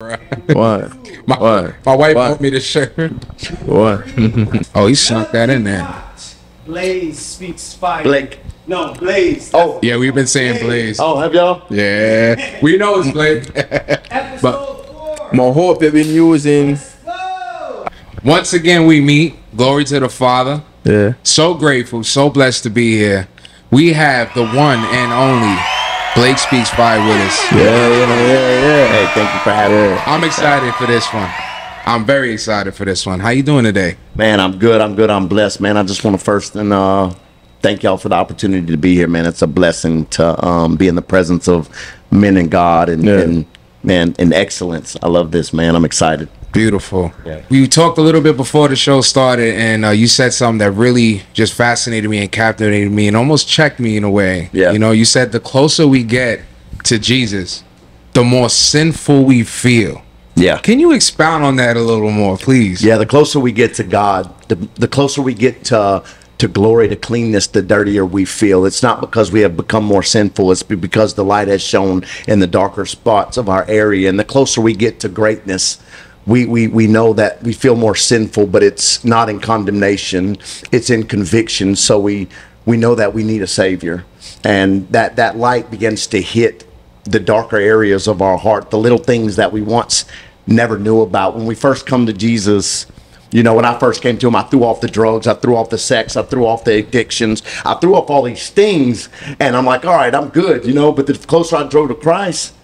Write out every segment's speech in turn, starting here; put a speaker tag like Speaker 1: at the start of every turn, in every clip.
Speaker 1: What?
Speaker 2: My,
Speaker 1: What?
Speaker 2: my wife
Speaker 1: What?
Speaker 2: bought me the shirt.
Speaker 1: What?
Speaker 2: Oh, he snuck that in there.
Speaker 3: Blaze speaks fire.
Speaker 4: Blake.
Speaker 3: No, Blaze.
Speaker 4: Oh,
Speaker 2: Yeah, we've been saying Blaze.
Speaker 4: oh, have y'all?
Speaker 2: Yeah, we know it's Blake. But-
Speaker 3: four.
Speaker 1: My hope they've been using.
Speaker 2: Once again, we meet. Glory to the Father.
Speaker 1: Yeah.
Speaker 2: So grateful, so blessed to be here. We have the one and only Blake Speaks Fire with us.
Speaker 1: Yeah, yeah, yeah, yeah.
Speaker 4: Hey, thank you for having me.
Speaker 2: I'm excited for this one. I'm very excited for this one. How you doing today?
Speaker 4: Man, I'm good. I'm good. I'm blessed, man. I just want to first and uh, thank y'all for the opportunity to be here, man. It's a blessing to um, be in the presence of men and God and,
Speaker 1: Yeah.
Speaker 4: and man and excellence. I love this, man. I'm excited.
Speaker 2: Beautiful.
Speaker 4: Yeah.
Speaker 2: We talked a little bit before the show started, and uh, you said something that really just fascinated me and captivated me and almost checked me in a way.
Speaker 4: Yeah.
Speaker 2: You know, you said the closer we get to Jesus, the more sinful we feel.
Speaker 4: Yeah.
Speaker 2: Can you expound on that a little more, please?
Speaker 4: Yeah, the closer we get to God, the, the closer we get to to glory, to cleanness, the dirtier we feel. It's not because we have become more sinful. It's because the light has shone in the darker spots of our area. And the closer we get to greatness, we, we, we know that we feel more sinful, but it's not in condemnation. It's in conviction. So we we know that we need a savior. And that, that light begins to hit the darker areas of our heart, the little things that we once never knew about. When we first come to Jesus, you know, when I first came to him, I threw off the drugs, I threw off the sex, I threw off the addictions, I threw off all these things, and I'm like, all right, I'm good, you know. But the closer I drove to Christ,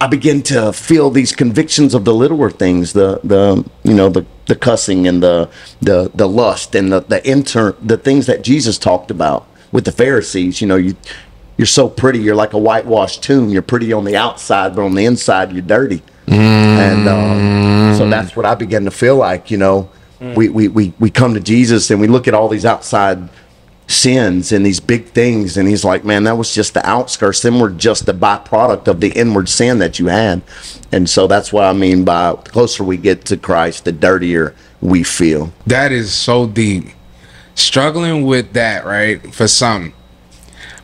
Speaker 4: I begin to feel these convictions of the littler things, the the you know the the cussing and the the the lust and the the inter the things that Jesus talked about with the Pharisees. You know, you you're so pretty, you're like a whitewashed tomb. You're pretty on the outside, but on the inside, you're dirty. And um, so that's what I began to feel like. You know, we, we we we come to Jesus and we look at all these outside sins and these big things and he's like man that was just the outskirts them were just the byproduct of the inward sin that you had and so that's what i mean by the closer we get to christ the dirtier we feel
Speaker 2: That is so deep. Struggling with that, right? For some.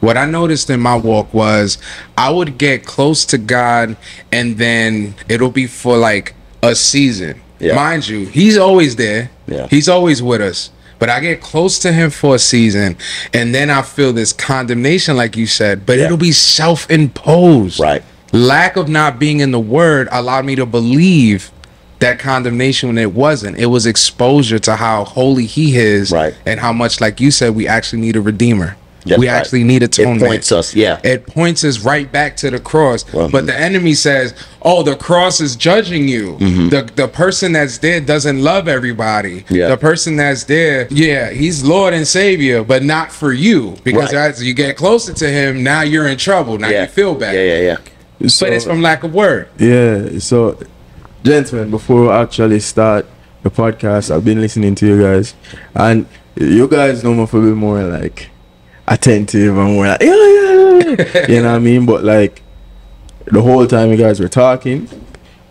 Speaker 2: What I noticed in my walk was I would get close to God and then it'll be for like a season.
Speaker 4: Yeah.
Speaker 2: Mind you, he's always there.
Speaker 4: Yeah.
Speaker 2: He's always with us. But I get close to him for a season and then I feel this condemnation like you said, but
Speaker 4: Yeah.
Speaker 2: it'll be self-imposed.
Speaker 4: Right.
Speaker 2: Lack of not being in the word allowed me to believe that condemnation when it wasn't. It was exposure to how holy he is
Speaker 4: Right.
Speaker 2: and how much, like you said, we actually need a redeemer.
Speaker 4: That's
Speaker 2: we
Speaker 4: right.
Speaker 2: actually need atonement.
Speaker 4: it points us yeah
Speaker 2: It points us right back to the cross.
Speaker 4: Well,
Speaker 2: but the enemy says, "Oh, the cross is judging you. The the person that's there doesn't love everybody.
Speaker 4: Mm-hmm. Yeah.
Speaker 2: The person that's there, yeah, he's Lord and Savior, but not for you. Because
Speaker 4: Right.
Speaker 2: as you get closer to Him, now you're in trouble. Now
Speaker 4: yeah
Speaker 2: you feel bad.
Speaker 4: yeah yeah yeah
Speaker 1: So,
Speaker 2: But it's from lack of word.
Speaker 1: yeah. So, gentlemen, before we actually start the podcast, I've been listening to you guys, and you guys know me for a bit more like attentive and we're like yeah, yeah, yeah. you know what I mean. But like the whole time you guys were talking,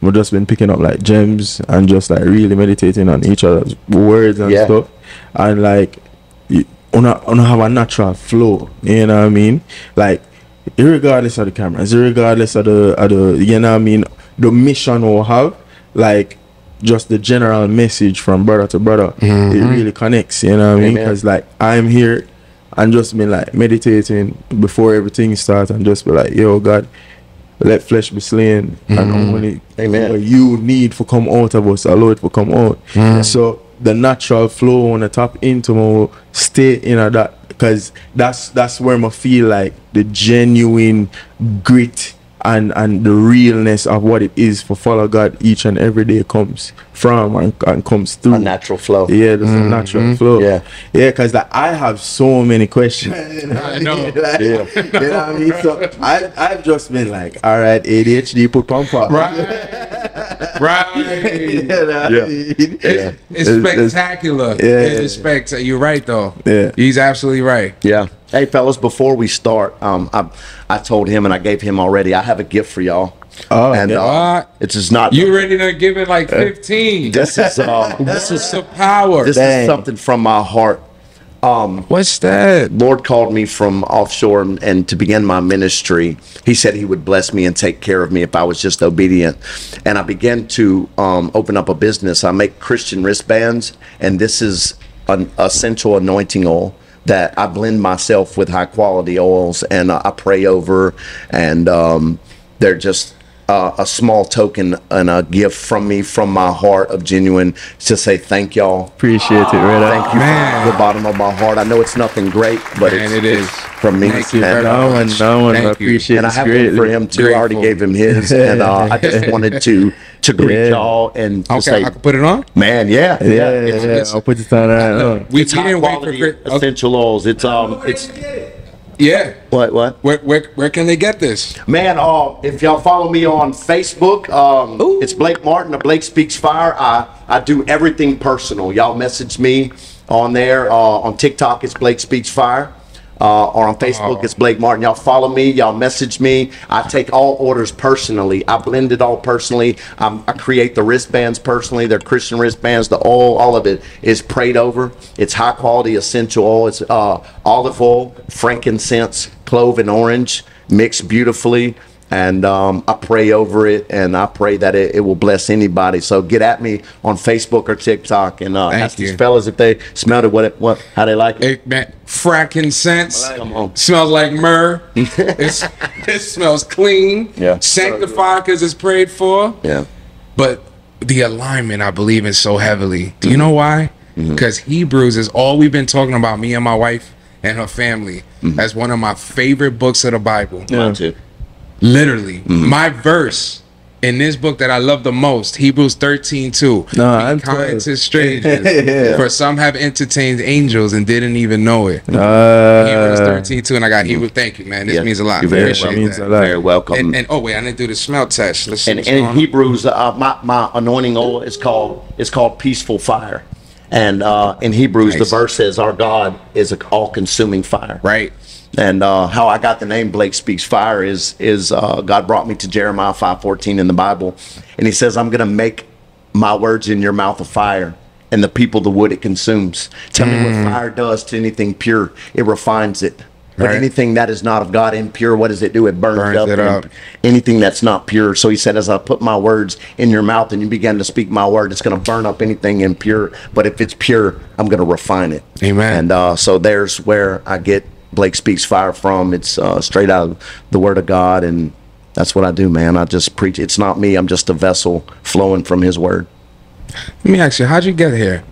Speaker 1: we've just been picking up like gems and just like really meditating on each other's words and
Speaker 4: Yeah.
Speaker 1: stuff, and like you wanna, wanna have a natural flow. You know what I mean? Like irregardless of the cameras, irregardless of the, of the you know what I mean, the mission we'll have, like just the general message from brother to brother, it mm-hmm. really connects. You know what I mean? Because like I'm here and just been like meditating before everything starts and just be like, yo, God, let flesh be slain and mm-hmm. only
Speaker 4: Amen.
Speaker 1: what you need for come out of us, allow it to come out. Mm-hmm. So the natural flow on the top into more stay in a that because that's that's where I feel like the genuine grit and and the realness of what it is for follow God each and every day comes from and, and comes through.
Speaker 4: a natural flow
Speaker 1: Yeah, there's a mm-hmm. natural flow.
Speaker 4: Yeah.
Speaker 1: yeah, because like, I have so many questions.
Speaker 2: I know.
Speaker 1: Like,
Speaker 4: Yeah.
Speaker 1: You know what I mean? So I, I've just been like, all right, ADHD, put pump up.
Speaker 2: Right. right.
Speaker 1: You know what I
Speaker 4: Yeah.
Speaker 1: mean?
Speaker 2: It's, it's
Speaker 1: It's-
Speaker 2: spectacular.
Speaker 1: Yeah.
Speaker 2: It's spectacular. You're right though.
Speaker 1: Yeah.
Speaker 2: He's absolutely right.
Speaker 4: yeah hey fellas before we start um i i told him and i gave him already i have a gift for y'all
Speaker 1: Oh,
Speaker 4: and
Speaker 1: yeah.
Speaker 4: uh, it's just not
Speaker 2: You ready to give it like 15?
Speaker 4: this is uh this is
Speaker 2: the power.
Speaker 4: this
Speaker 1: Dang.
Speaker 4: is something from my heart
Speaker 2: What's that?
Speaker 4: Lord called me from offshore and, and to begin my ministry. He said He would bless me and take care of me if I was just obedient. And I began to um, open up a business. I make Christian wristbands, and this is an essential anointing oil that I blend myself with high quality oils and uh, I pray over, and um, they're just uh, a small token and a gift from me from my heart of genuine to say thank y'all
Speaker 1: Appreciate it, brother.
Speaker 4: Thank you
Speaker 2: Man.
Speaker 4: from the bottom of my heart. I know it's nothing great, but
Speaker 2: Man,
Speaker 4: it's,
Speaker 2: it is.
Speaker 4: it's from me.
Speaker 2: Thank you
Speaker 4: and,
Speaker 1: No one, no one. I
Speaker 2: Thank you.
Speaker 1: appreciate
Speaker 4: and I
Speaker 1: this
Speaker 4: have one for him too. I already gave him his, and uh, I just wanted to to greet
Speaker 1: Yeah.
Speaker 4: y'all and to
Speaker 2: Okay,
Speaker 4: say,
Speaker 2: I can put it on.
Speaker 4: man, yeah,
Speaker 1: Yeah, yeah,
Speaker 4: it's,
Speaker 1: yeah,
Speaker 4: it's,
Speaker 1: I'll put this on right now.
Speaker 2: We,
Speaker 4: it's
Speaker 2: we
Speaker 4: high
Speaker 2: didn't wait for
Speaker 4: quality
Speaker 2: Okay.
Speaker 4: essential oils. It's um, it's
Speaker 2: Yeah.
Speaker 4: what what
Speaker 2: Where, where where can they get this?
Speaker 4: Man, uh, if y'all follow me on Facebook, um, it's Blake Martin of Blake Speaks Fire. I, I do everything personal. Y'all message me on there. Uh, on TikTok, it's Blake Speaks Fire. Uh, or on Facebook,
Speaker 2: Oh.
Speaker 4: it's Blake Martin. Y'all follow me. Y'all message me. I take all orders personally. I blend it all personally. Um, I create the wristbands personally. They're Christian wristbands. The oil, all of it is prayed over. It's high quality essential oil. It's uh, olive oil, frankincense, clove, and orange mixed beautifully and um, I pray over it, and I pray that it, it will bless anybody. So get at me on Facebook or TikTok, and uh, ask these fellas if they smelled it, what it, what how they like it.
Speaker 2: Frankincense.
Speaker 4: Come on.
Speaker 2: Smells like myrrh. it's, it smells clean.
Speaker 4: Yeah.
Speaker 2: Sanctified because it's prayed for.
Speaker 4: Yeah,
Speaker 2: But the alignment I believe in so heavily. Do you know why?
Speaker 4: Mm-hmm.
Speaker 2: Because Hebrews is all we've been talking about, me and my wife and her family,
Speaker 4: Mm-hmm.
Speaker 2: as one of my favorite books of the Bible.
Speaker 4: mine too.
Speaker 2: Literally,
Speaker 4: Mm-hmm.
Speaker 2: my verse in this book that I love the most, Hebrews 13 2.
Speaker 1: No,
Speaker 2: Be
Speaker 1: I'm
Speaker 2: kind to strangers.
Speaker 1: Yeah.
Speaker 2: For some have entertained angels and didn't even know it. Hebrews
Speaker 1: Uh,
Speaker 2: 13 2, and I got Hebrews. Thank you, man. This
Speaker 4: Yeah,
Speaker 2: means a lot.
Speaker 4: you're very
Speaker 2: Appreciate
Speaker 1: welcome. Means
Speaker 2: that.
Speaker 1: a lot.
Speaker 4: Very welcome.
Speaker 2: And, and oh wait, I didn't do the smell test. Let's see
Speaker 4: and, and in. Hebrews, uh, my, my anointing oil is called it's called peaceful fire, and uh, in Hebrews
Speaker 2: Nice.
Speaker 4: the verse says our God is an all-consuming fire.
Speaker 2: Right.
Speaker 4: And uh, how I got the name Blake Speaks Fire is is uh, God brought me to Jeremiah five fourteen in the Bible, and He says, "I'm going to make my words in your mouth a fire, and the people the wood it consumes." Tell me what fire does to anything pure? It refines it. But
Speaker 2: Right.
Speaker 4: anything that is not of God impure, what does it do? It burns,
Speaker 2: Burns
Speaker 4: up,
Speaker 2: it up.
Speaker 4: Anything that's not pure. So He said, "As I put my words in your mouth, and you begin to speak my word, it's going to burn up anything impure. But if it's pure, I'm going to refine it."
Speaker 2: Amen.
Speaker 4: And uh, so there's where I get Blake Speaks Fire from. It's uh, straight out of the Word of God, and that's what I do, man. I just preach. It's not me. I'm just a vessel flowing from His Word.
Speaker 2: Let me ask you, how'd you get here?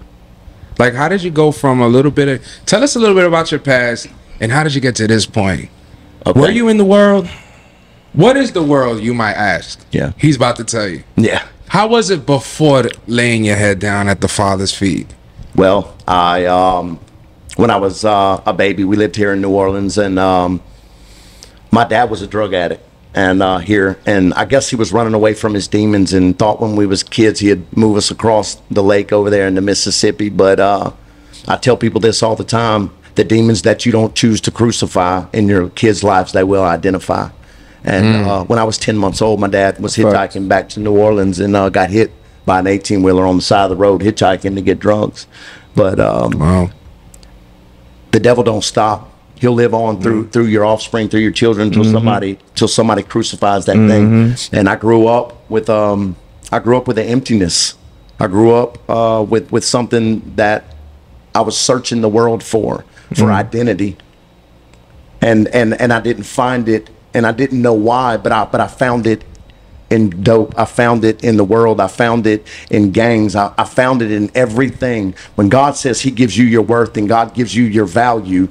Speaker 2: Like, how did you go from a little bit of? Tell us a little bit about your past, and how did you get to this point?
Speaker 4: Okay.
Speaker 2: Were you in the world? What is the world? You might ask.
Speaker 4: Yeah.
Speaker 2: He's about to tell you.
Speaker 4: Yeah.
Speaker 2: How was it before laying your head down at the Father's feet?
Speaker 4: Well, I um, when I was uh, a baby, we lived here in New Orleans, and um, my dad was a drug addict, and uh, here, and I guess he was running away from his demons, and thought when we was kids he'd move us across the lake over there in the Mississippi. But uh, I tell people this all the time: the demons that you don't choose to crucify in your kids' lives, they will identify. And uh, when I was 10 months old, my dad was hitchhiking back to New Orleans and uh, got hit by an 18 wheeler on the side of the road, hitchhiking to get drugs. But um,
Speaker 2: Wow.
Speaker 4: The devil don't stop. He'll live on through through your offspring, through your children, until somebody till somebody crucifies that thing. And I grew up with um I grew up with an emptiness. I grew up uh, with with something that I was searching the world for for identity. And and and I didn't find it, and I didn't know why, but I but I found it in dope. I found it in the world. I found it in gangs. I, I found it in everything. When God says He gives you your worth and God gives you your value,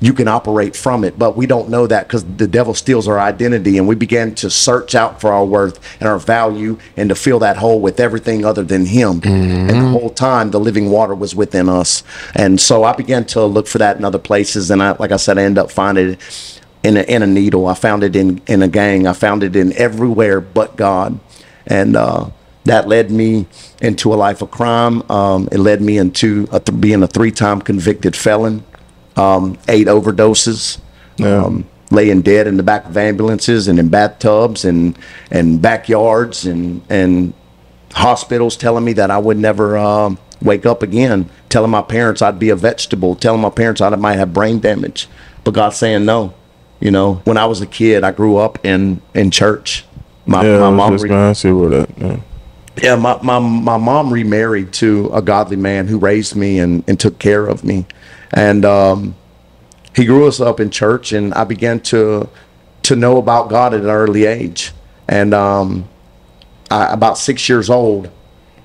Speaker 4: you can operate from it. But we don't know that because the devil steals our identity, and we began to search out for our worth and our value and to fill that hole with everything other than Him. And the mm-hmm. whole time, the living water was within us. And so I began to look for that in other places. And I, like I said, I ended up finding it in a, in a needle. I found it in, in a gang. I found it in everywhere but God. And uh, that led me into a life of crime. Um, it led me into a th- being a three time convicted felon, um, eight overdoses.
Speaker 1: Yeah.
Speaker 4: Um, laying dead in the back of ambulances and in bathtubs and and backyards and and hospitals telling me that I would never um, wake up again, telling my parents I'd be a vegetable, telling my parents I might have brain damage. But God's saying no. You know, when I was a kid, I grew up in in church. My,
Speaker 1: Yeah,
Speaker 4: my mom
Speaker 1: just
Speaker 4: re-
Speaker 1: say about that. Yeah.
Speaker 4: yeah, my, my, my mom remarried to a godly man who raised me and, and took care of me. And um, he grew us up in church, and I began to to know about God at an early age. And um, I, about six years old,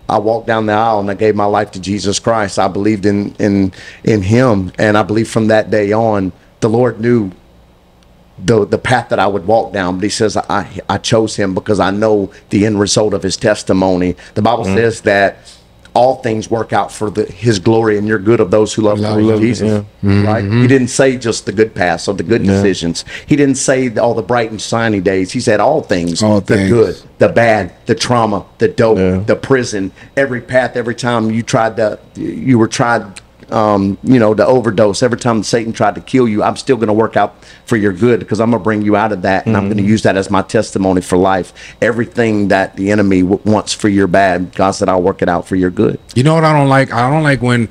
Speaker 4: I walked down the aisle and I gave my life to Jesus Christ. I believed in in in Him, and I believe from that day on, the Lord knew the the path that I would walk down. But he says I I chose him because I know the end result of his testimony. The Bible mm-hmm. says that all things work out for the, his glory and your good of those who love,
Speaker 1: Love-
Speaker 4: Christ
Speaker 1: love-
Speaker 4: Jesus. Mm-hmm. Right? He didn't say just the good paths or the good decisions. He didn't say all the bright and shiny days. He said all things,
Speaker 2: All
Speaker 4: the
Speaker 2: things.
Speaker 4: good, the bad, the trauma, the dope,
Speaker 1: Yeah.
Speaker 4: the prison, every path, every time you tried to, you were tried, um, you know, to overdose, every time Satan tried to kill you, I'm still going to work out for your good because I'm going to bring you out of that and I'm going to use that as my testimony for life. Everything that the enemy w- wants for your bad, God said, I'll work it out for your good.
Speaker 2: You know what I don't like? I don't like when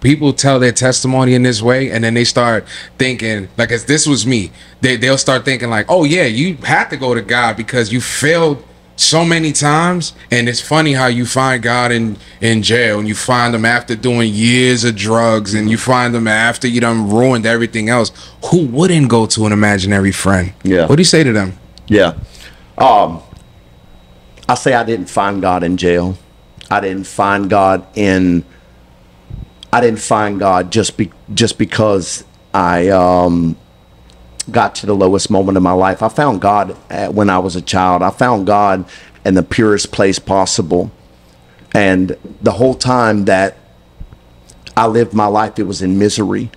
Speaker 2: people tell their testimony in this way and then they start thinking like as this was me, they they'll start thinking like, "Oh yeah, you had to go to God because you failed so many times." And it's funny how you find God in in jail and you find him after doing years of drugs and you find him after you done ruined everything else. Who wouldn't go to an imaginary friend?
Speaker 4: Yeah.
Speaker 2: What do you say to them?
Speaker 4: Yeah. Um, I say I didn't find God in jail. I didn't find God in. I didn't find God just be just because I um, got to the lowest moment of my life. I found God at, when I was a child. I found God in the purest place possible, and the whole time that I lived my life, it was in misery.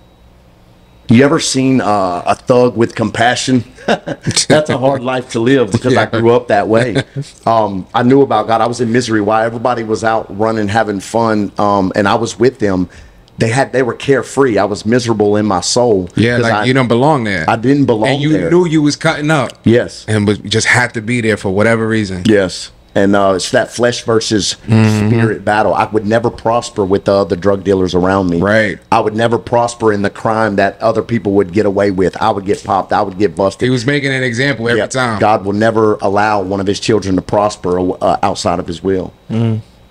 Speaker 4: You ever seen uh, a thug with compassion? That's a hard life to live because I grew up that way. Um, I knew about God. I was in misery while everybody was out running, having fun, um, and I was with them. They had they were carefree. I was miserable in my soul.
Speaker 2: Yeah, like
Speaker 4: I,
Speaker 2: you don't belong there.
Speaker 4: I didn't belong there.
Speaker 2: and you
Speaker 4: there.
Speaker 2: knew you was cutting up.
Speaker 4: Yes.
Speaker 2: and was just had to be there for whatever reason.
Speaker 4: Yes. And uh, it's that flesh versus
Speaker 2: Mm-hmm.
Speaker 4: spirit battle. I would never prosper with the other drug dealers around me.
Speaker 2: Right.
Speaker 4: I would never prosper in the crime that other people would get away with. I would get popped. I would get busted.
Speaker 2: He was making an example every
Speaker 4: Yeah,
Speaker 2: time.
Speaker 4: God will never allow one of his children to prosper uh, outside of his will.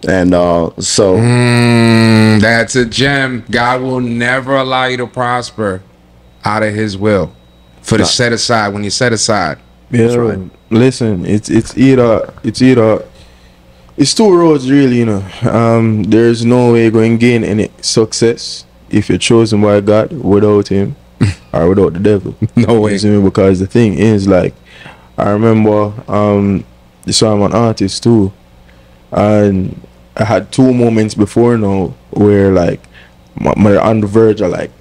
Speaker 4: And uh, so,
Speaker 2: Mm, that's a gem. God will never allow you to prosper out of His will. For the set aside, when you set aside,
Speaker 1: Yeah,
Speaker 4: right.
Speaker 1: listen, it's it's either it's either it's two roads really, you know. Um, there's no way going to gain any success if you're chosen by God without Him or without the devil.
Speaker 2: No way.
Speaker 1: You see? Because the thing is, like, I remember um, so I'm an artist too, and I had two moments before now where like my, my on the verge of like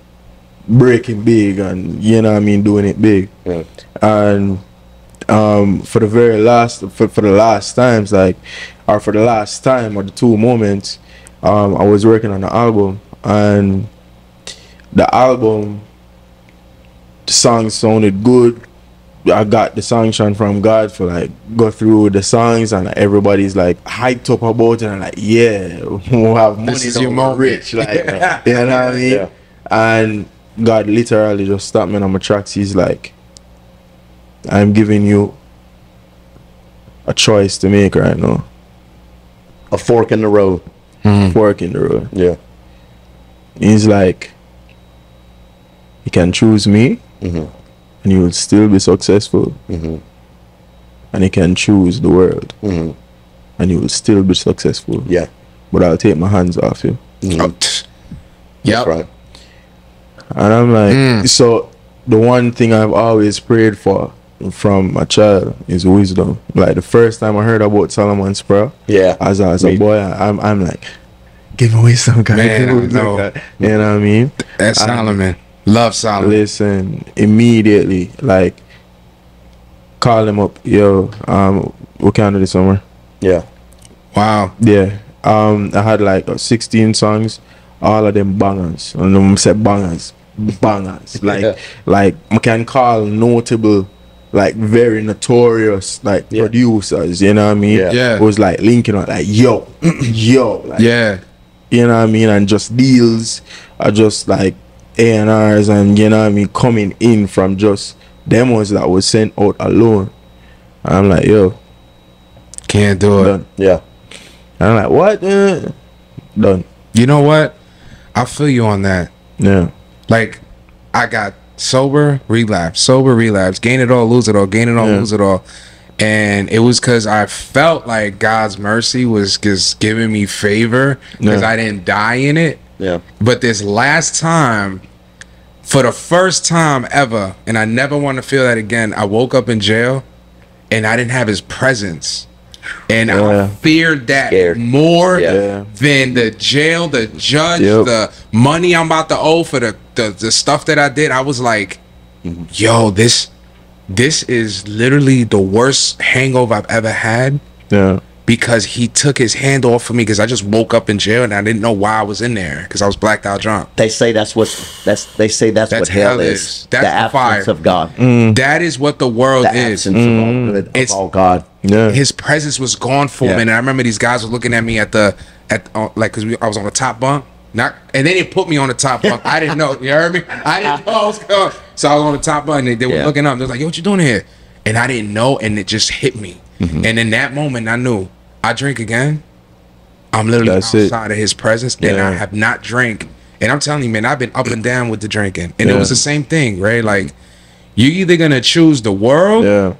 Speaker 1: breaking big and you know what I mean doing it big. And um for the very last for, for the last times like or for the last time or the two moments um i was working on the album and the album the songs sounded good i got the sanction from god for like go through the songs and everybody's like hyped up about it and like yeah we'll have money
Speaker 2: This is your
Speaker 1: we're rich like you know what i mean
Speaker 4: Yeah.
Speaker 1: and god literally just stopped me on my tracks he's like i'm giving you a choice to make right now
Speaker 4: a fork in the road.
Speaker 1: fork in the road
Speaker 4: Yeah.
Speaker 1: he's like you can choose me
Speaker 4: Mhm.
Speaker 1: And you will still be successful
Speaker 4: Mhm.
Speaker 1: and you can choose the world
Speaker 4: Mhm.
Speaker 1: and you will still be successful
Speaker 4: Yeah.
Speaker 1: but i'll take my hands off you
Speaker 4: Mhm.
Speaker 2: oh, tch. yep.
Speaker 4: That's right.
Speaker 1: and i'm like
Speaker 2: Mm.
Speaker 1: so the one thing i've always prayed for from my child is wisdom like the first time i heard about solomon Sproul,
Speaker 4: Yeah.
Speaker 1: as a, as a
Speaker 4: Me-
Speaker 1: boy I, i'm i'm like give me wisdom God.
Speaker 2: Man,
Speaker 1: give me wisdom,
Speaker 2: know.
Speaker 1: God. you know what i mean
Speaker 2: That's
Speaker 1: And-
Speaker 2: Solomon. Love Solomon.
Speaker 1: listen immediately like call him up yo um what kind of this summer
Speaker 4: Yeah.
Speaker 2: Wow.
Speaker 1: yeah um i had like uh, 16 songs all of them bangers and them said bangers bangers like
Speaker 4: Yeah.
Speaker 1: like I can call notable like very notorious like
Speaker 4: Yeah.
Speaker 1: producers you know what i mean
Speaker 4: Yeah.
Speaker 2: Yeah.
Speaker 1: it was like linking up like yo yo like
Speaker 2: Yeah.
Speaker 1: you know what I mean, and just deals are just like A and R's and you know what I mean coming in from just demos that was sent out alone. And I'm like, yo,
Speaker 2: Can't do it.
Speaker 1: done.
Speaker 4: Yeah.
Speaker 1: And I'm like, what? Uh, done.
Speaker 2: You know what? I feel you on that.
Speaker 1: Yeah.
Speaker 2: Like, I got sober, relapse, sober, relapse, gain it all, lose it all, gain it all,
Speaker 1: Yeah.
Speaker 2: lose it all. And it was because I felt like God's mercy was just giving me favor because
Speaker 1: Yeah.
Speaker 2: I didn't die in it.
Speaker 4: Yeah.
Speaker 2: But this last time, for the first time ever, and I never want to feel that again, I woke up in jail and I didn't have his presence. And I feared that
Speaker 4: Scared.
Speaker 2: more
Speaker 4: Yeah.
Speaker 1: Yeah.
Speaker 2: than the jail, the judge,
Speaker 1: Yep.
Speaker 2: the money I'm about to owe for the, the, the stuff that I did. I was like, mm-hmm. yo, this this is literally the worst hangover I've ever had
Speaker 1: Yeah.
Speaker 2: Because he took his hand off of me because I just woke up in jail and I didn't know why I was in there because I was blacked out drunk.
Speaker 4: They say that's what that's they say that's,
Speaker 2: That's
Speaker 4: what hell
Speaker 2: hell
Speaker 4: is.
Speaker 2: is. That's
Speaker 4: the
Speaker 2: the
Speaker 4: absence
Speaker 2: fire.
Speaker 4: of God.
Speaker 2: That is what the world
Speaker 4: The
Speaker 2: is.
Speaker 4: absence of all good
Speaker 2: It's-
Speaker 4: of all God.
Speaker 1: Yeah.
Speaker 2: His presence was gone for
Speaker 4: Yeah.
Speaker 2: him, and I remember these guys were looking at me at the at uh, like because I was on the top bunk. Not and they didn't put me on the top bunk. I didn't know. You heard me? I didn't know I was going. So I was on the top bunk. And they, they were
Speaker 4: Yeah.
Speaker 2: looking up. They're like, "Yo, what you doing here?" And I didn't know, and it just hit me.
Speaker 4: Mm-hmm.
Speaker 2: And in that moment, I knew I drink again. I'm literally
Speaker 1: That's it.
Speaker 2: outside of his presence, and I have not drank. And I'm telling you, man, I've been up and down with the drinking, and it was the same thing, right? Like, you either gonna choose the world
Speaker 1: Yeah.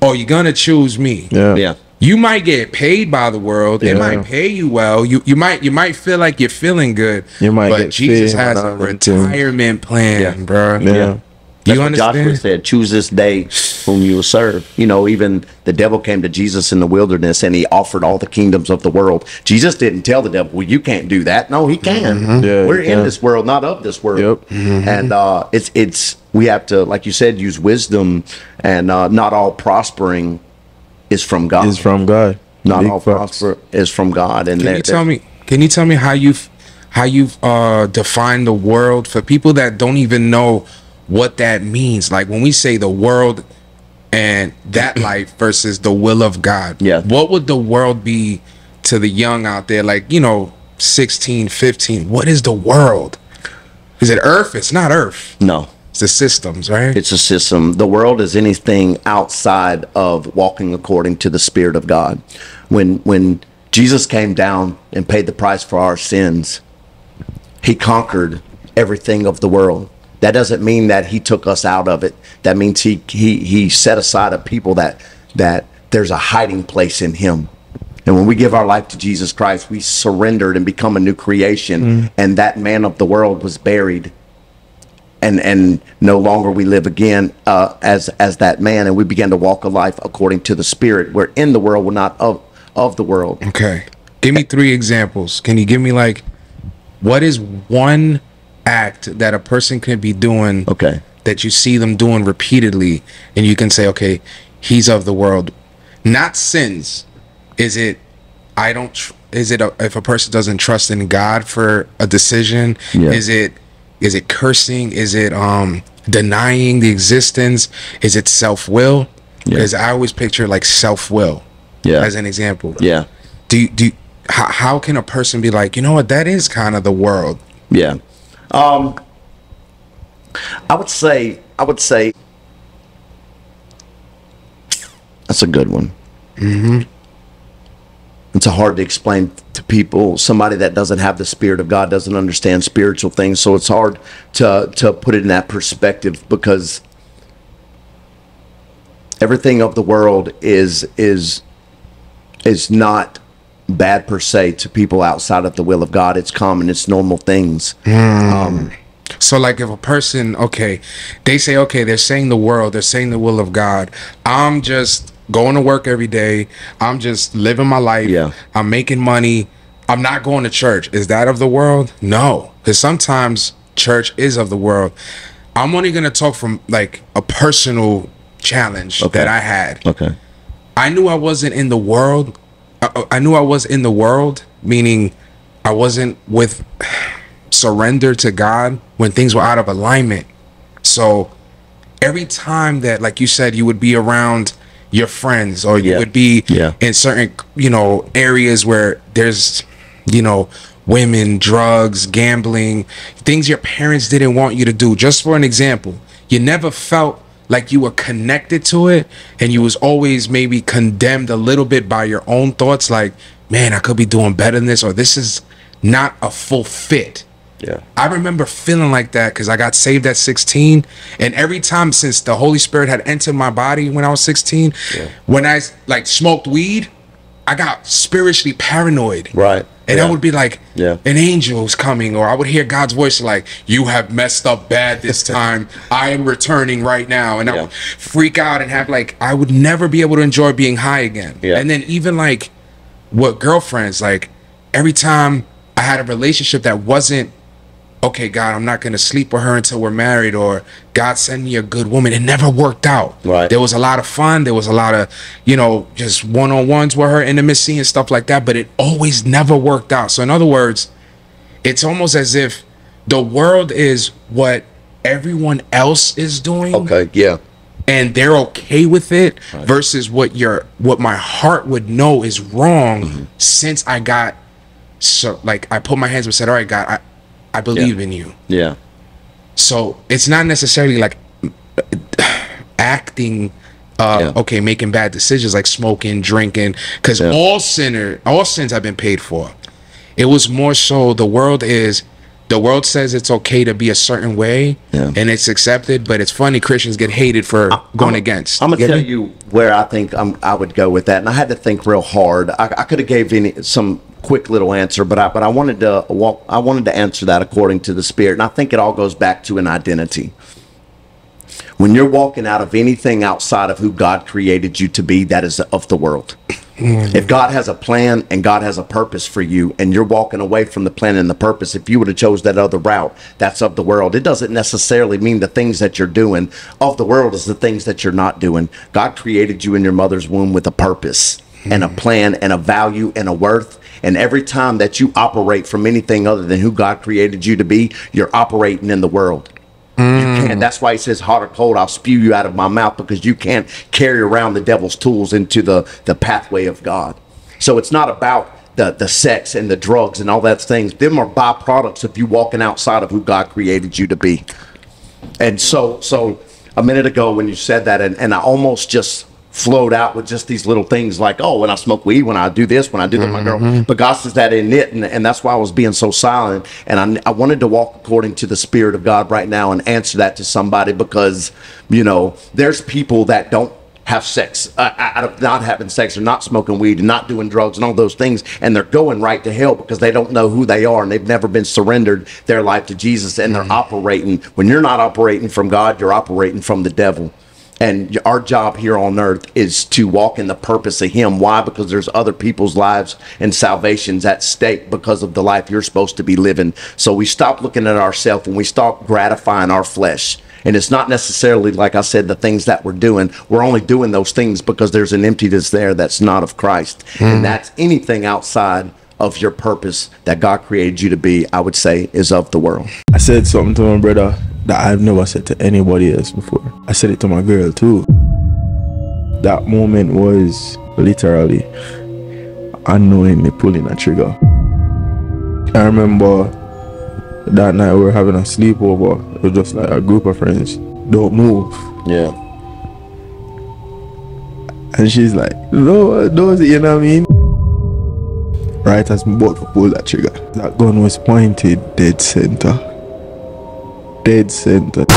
Speaker 2: or you're gonna choose me.
Speaker 1: Yeah.
Speaker 4: Yeah.
Speaker 2: You might get paid by the world. It might pay you well. You you might you might feel like you're feeling good.
Speaker 1: You might
Speaker 2: but
Speaker 1: get
Speaker 2: Jesus has a
Speaker 1: all them things.
Speaker 2: retirement plan,
Speaker 4: Yeah.
Speaker 2: bro.
Speaker 1: Yeah.
Speaker 2: You
Speaker 4: That's what Joshua said, choose this day whom you will serve. You know, even the devil came to Jesus in the wilderness and he offered all the kingdoms of the world. Jesus didn't tell the devil, well, you can't do that. No, he can.
Speaker 2: Mm-hmm.
Speaker 1: Yeah,
Speaker 4: We're in
Speaker 1: can.
Speaker 4: this world, not of this world.
Speaker 1: Yep.
Speaker 4: And uh, it's, it's, we have to, like you said, use wisdom and uh, not all prospering is from God.
Speaker 1: Is from God.
Speaker 4: not
Speaker 1: Big
Speaker 4: all
Speaker 1: facts.
Speaker 4: prosper is from God. And
Speaker 2: Can you tell me? Can you tell me how you've how you've uh defined the world for people that don't even know what that means? Like when we say the world and that life versus the will of God.
Speaker 4: Yeah.
Speaker 2: What would the world be to the young out there? Like you know, 16, 15. What is the world? Is it Earth? It's not Earth.
Speaker 4: No.
Speaker 2: It's the systems, right?
Speaker 4: It's a system. The world is anything outside of walking according to the Spirit of God. When when Jesus came down and paid the price for our sins, he conquered everything of the world. That doesn't mean that he took us out of it. That means he he he set aside a people that that there's a hiding place in him. And when we give our life to Jesus Christ, we surrendered and become a new creation. And that man of the world was buried and and no longer we live again uh, as as that man, and we begin to walk a life according to the Spirit. We're in the world, we're not of of the world.
Speaker 2: Okay. Give me three examples. Can you give me like what is one act that a person could be doing
Speaker 4: Okay.
Speaker 2: that you see them doing repeatedly and you can say, okay, he's of the world. Not sins. Is it I don't tr- is it a, if a person doesn't trust in God for a decision?
Speaker 4: Yeah.
Speaker 2: Is it is it cursing? Is it um denying the existence? Is it self-will? Because I always picture like self-will
Speaker 4: Yeah.
Speaker 2: as an example.
Speaker 4: Yeah.
Speaker 2: Do you, do you, how, how can a person be like, you know what, that is kind of the world?
Speaker 4: Yeah. Um I would say I would say that's a good one. Mm-hmm. It's a hard to explain to people. Somebody that doesn't have the spirit of God doesn't understand spiritual things, so it's hard to to put it in that perspective because everything of the world is is is not bad per se to people outside of the will of God. It's common, it's normal things. Hmm.
Speaker 2: Um, so, like, if a person, okay, they say, okay, they're saying the world, they're saying the will of God. I'm just going to work every day. I'm just living my life.
Speaker 4: Yeah.
Speaker 2: I'm making money. I'm not going to church. Is that of the world? No, because sometimes church is of the world. I'm only gonna talk from like a personal challenge
Speaker 4: Okay.
Speaker 2: that I had.
Speaker 4: Okay.
Speaker 2: I knew I wasn't in the world. I, I knew I was in the world, meaning I wasn't with surrender to God when things were out of alignment. So every time that, like you said, you would be around your friends or you
Speaker 4: Yeah.
Speaker 2: would be
Speaker 4: Yeah.
Speaker 2: in certain, you know, areas where there's, you know, women, drugs, gambling, things your parents didn't want you to do. Just for an example, you never felt like you were connected to it and you was always maybe condemned a little bit by your own thoughts like, man, I could be doing better than this or this is not a full fit.
Speaker 4: Yeah.
Speaker 2: I remember feeling like that because I got saved at 16. And every time since the Holy Spirit had entered my body when I was 16, when I like smoked weed, I got spiritually paranoid.
Speaker 4: Right.
Speaker 2: And
Speaker 4: Yeah.
Speaker 2: I would be like,
Speaker 4: Yeah.
Speaker 2: an angel's coming, or I would hear God's voice like, You have messed up bad this time. I am returning right now. And I would freak out and have like I would never be able to enjoy being high again.
Speaker 4: Yeah.
Speaker 2: And then even like what girlfriends, like every time I had a relationship that wasn't okay, God, I'm not gonna sleep with her until we're married, or God send me a good woman. It never worked out.
Speaker 4: Right.
Speaker 2: There was a lot of fun. There was a lot of, you know, just one on ones with her, intimacy and stuff like that. But it always never worked out. So in other words, it's almost as if the world is what everyone else is doing
Speaker 4: Okay. Yeah.
Speaker 2: and they're okay with it versus what your what my heart would know is wrong
Speaker 4: Mm-hmm.
Speaker 2: since I got so like I put my hands up and said, All right, God, I, I believe in you.
Speaker 4: Yeah.
Speaker 2: So it's not necessarily like acting uh
Speaker 4: Yeah.
Speaker 2: okay, making bad decisions like smoking, drinking, because
Speaker 4: Yeah.
Speaker 2: all sinner all sins have been paid for. It was more so the world is the world says it's okay to be a certain way
Speaker 4: Yeah.
Speaker 2: and it's accepted, but it's funny Christians get hated for going against.
Speaker 4: I'm gonna tell
Speaker 2: me?
Speaker 4: you where I think I'm, I would go with that, and I had to think real hard. I, I could have gave any some quick little answer, but I but I wanted to walk. I wanted to answer that according to the Spirit, and I think it all goes back to an identity. When you're walking out of anything outside of who God created you to be, that is of the world. If God has a plan and God has a purpose for you, and you're walking away from the plan and the purpose, if you would have chose that other route, that's of the world. It doesn't necessarily mean the things that you're doing of the world is the things that you're not doing. God created you in your mother's womb with a purpose and a plan and a value and a worth. And every time that you operate from anything other than who God created you to be, you're operating in the world. You mm. can't. That's why he says, "Hot or cold, I'll spew you out of my mouth," because you can't carry around the devil's tools into the the pathway of God. So it's not about the the sex and the drugs and all that things. Them are byproducts of you walking outside of who God created you to be. And so, so a minute ago when you said that, and, and I almost just flowed out with just these little things like, oh, when I smoke weed, when I do this, when I do that, my girl. Mm-hmm. But God says that in it, and, and that's why I was being so silent. And I, I wanted to walk according to the Spirit of God right now and answer that to somebody because, you know, there's people that don't have sex, uh, uh out of not having sex, or not smoking weed, and not doing drugs, and all those things, and they're going right to hell because they don't know who they are, and they've never been surrendered their life to Jesus, and they're mm-hmm. operating. When you're not operating from God, you're operating from the devil. And our job here on earth is to walk in the purpose of Him. Why? Because there's other people's lives and salvations at stake because of the life you're supposed to be living. So we stop looking at ourselves and we stop gratifying our flesh. And it's not necessarily, like I said, the things that we're doing. We're only doing those things because there's an emptiness there that's not of Christ. And hmm. that's anything outside of your purpose that God created you to be, I would say, is of the world.
Speaker 1: I said something to my brother that I've never said to anybody else before. I said it to my girl too. That moment was literally unknowingly pulling a trigger. I remember that night we were having a sleepover. It was just like a group of friends. Don't move.
Speaker 4: Yeah.
Speaker 1: And she's like, no, those, you know what I mean? Right as me about to pull that trigger, that gun was pointed dead center. Dead center.